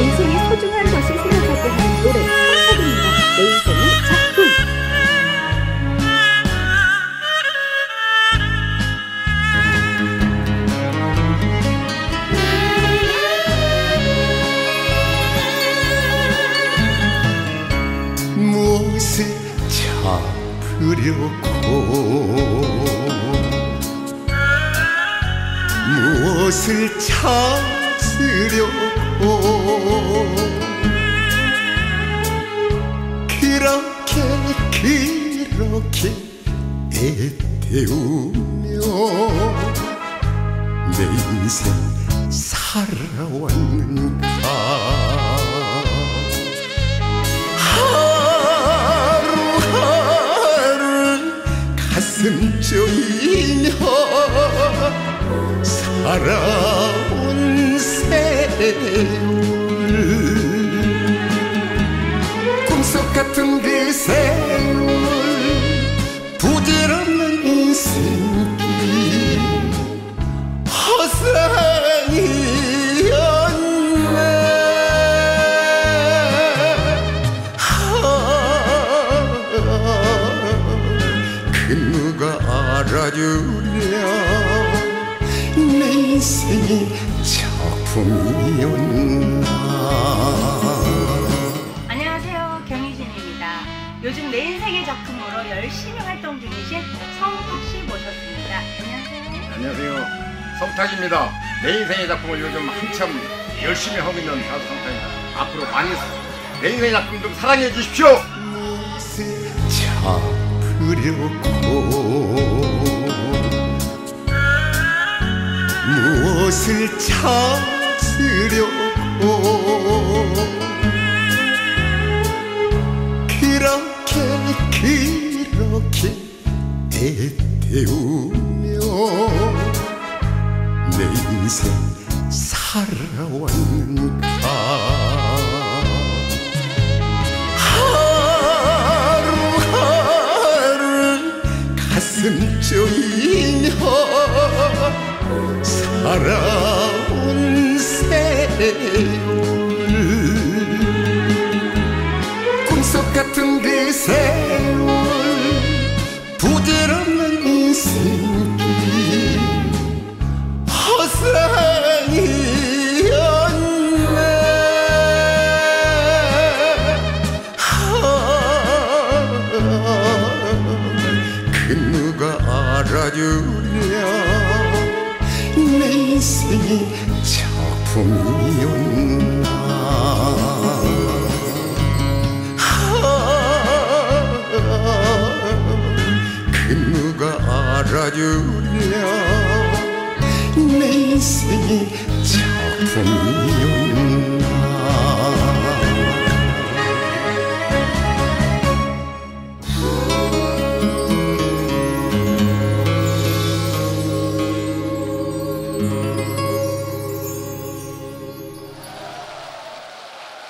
인생이 소중한 것을 생각하게 하는 노래 성사입니다. 내 인생의 작품. 무엇을 잡으려고 무엇을 찾 으려고 그렇게 그렇게 애태우며 내 인생 살아왔는가? 하루하루 가슴 쪼이며 살아온 세월 꿈속 같은 그 세월 부질없는 인생길 허상이었네. 그 누가 알아주랴 내 인생이 작품이었나 안녕하세요. 경희진입니다. 요즘 내 인생의 작품으로 열심히 활동 중이신 성탁 씨 모셨습니다. 안녕하세요. 안녕하세요. 성탁입니다. 내 인생의 작품을 요즘 한참 열심히 하고 있는 가수 성탁입니다. 앞으로 많이 내 인생의 작품 좀 사랑해 주십시오. 잡으려고 무엇을 찾 으려고 그렇게 그렇게 애태우며 내 인생 살아왔는가? 가슴 쪼이며 살아 세월 부질없는 인생길 허상이었네 그 누가 알아주랴 내 인생이 작품이었나 알아주랴 내 인생이 작품이었나